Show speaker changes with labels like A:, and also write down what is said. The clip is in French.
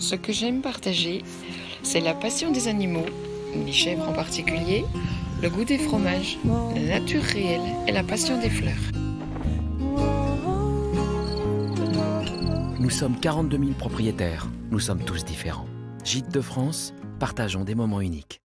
A: Ce que j'aime partager, c'est la passion des animaux, les chèvres en particulier, le goût des fromages, la nature réelle et la passion des fleurs.
B: Nous sommes 42 000 propriétaires. Nous sommes tous différents. Gîtes de France, partageons des moments uniques.